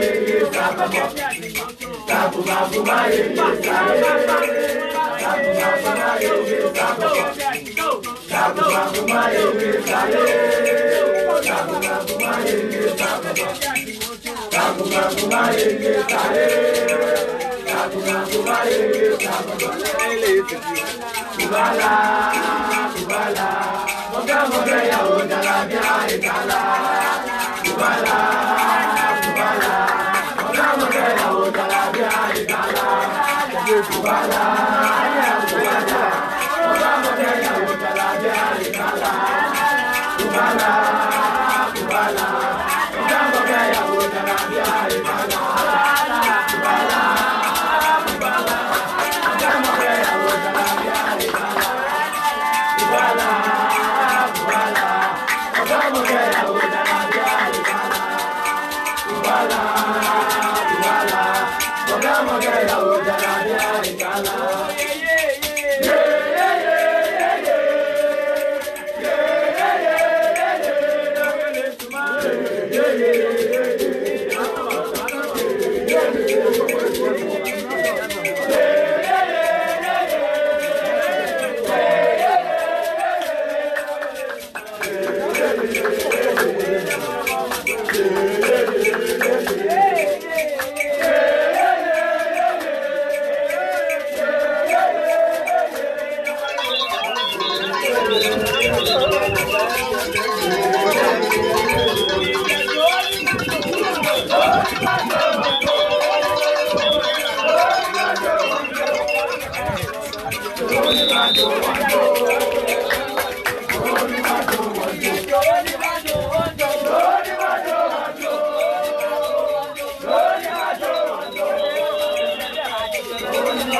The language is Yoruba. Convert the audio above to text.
máyé yé sábàbọ̀. Sàbùbàbù máyé yé sáyé. Sàbùbàbù máyé yé sábàbọ̀. Sàbùbàbù máyé yé sáyé. Sàbùbàbù máyé yé sábàbọ̀. Sàbùbàbù máyé yé sáyé. Sàbùbàbù máyé yé sábàbọ̀. Ìbálá. Yeshua.